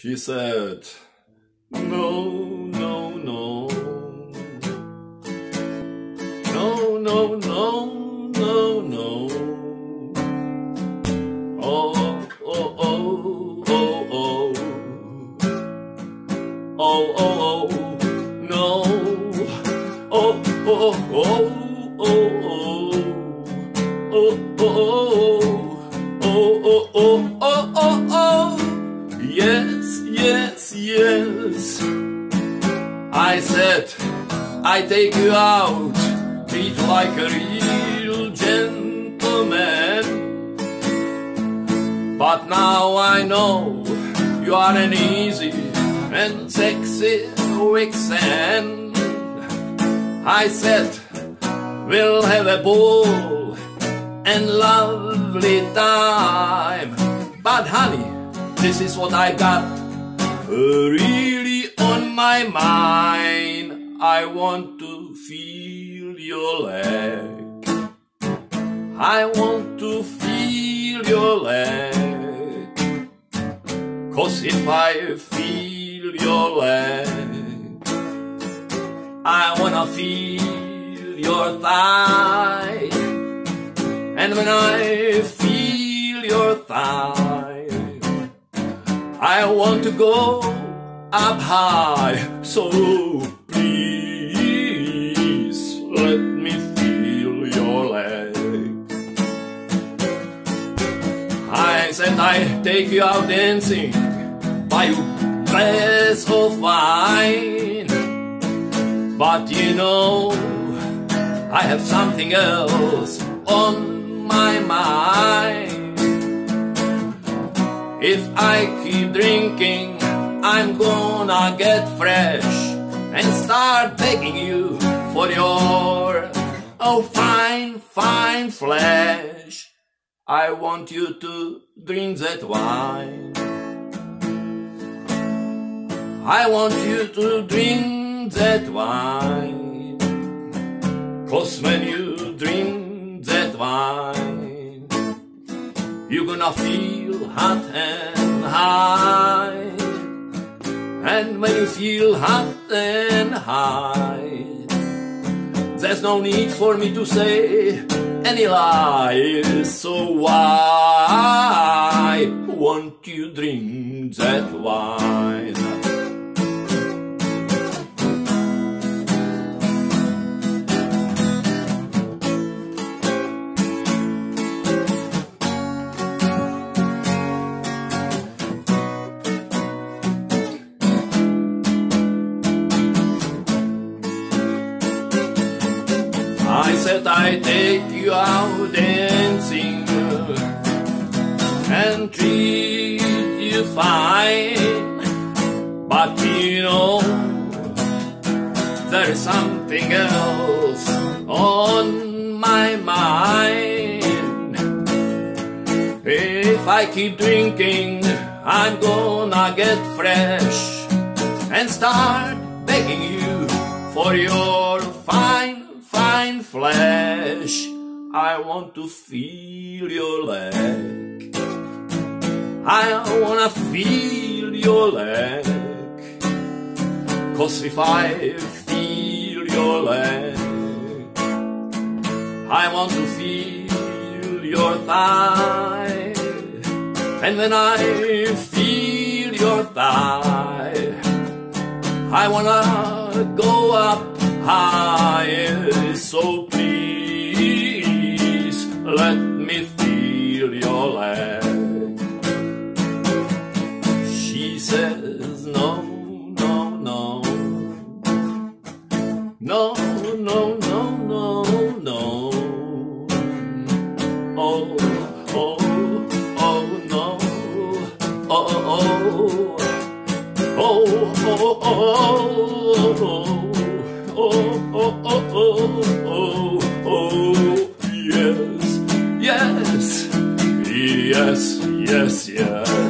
She said, No, no, no. No, no, no, no, no. Oh, oh, oh, oh, oh. Oh, oh, oh, no. Oh, oh, oh, oh, oh. Oh, oh, oh, oh, oh, oh, oh, yes. I said, I take you out, treat like a real gentleman. But now I know you are an easy and sexy vixen. I said, we'll have a ball and lovely time. But honey, this is what I got really on my mind. I want to feel your leg. I want to feel your leg. Cause if I feel your leg, I wanna feel your thigh. And when I feel your thigh, I want to go up high. So please let me feel your leg. I said I take you out dancing, buy you glass of wine. But you know, I have something else on my mind. If I keep drinking, I'm gonna get fresh and start begging you for your oh fine, fine flesh. I want you to drink that wine. I want you to drink that wine. Cause when you drink that wine, you're gonna feel hot and high. And when you feel hot and high, there's no need for me to say any lies. So why won't you drink that wine? Said I take you out dancing and treat you fine. But you know, there is something else on my mind. If I keep drinking, I'm gonna get fresh and start begging you for your fine, flesh. I want to feel your leg. I wanna feel your leg. Cause if I feel your leg, I want to feel your thigh. And when I feel your thigh, I wanna go up high. So please let me feel your leg. She says no, no, no. No, no, no, no, no. Oh, oh, oh, no. Oh, oh, oh, oh, oh, oh, oh, oh, oh, oh, yes, yes, yes, yes, yes.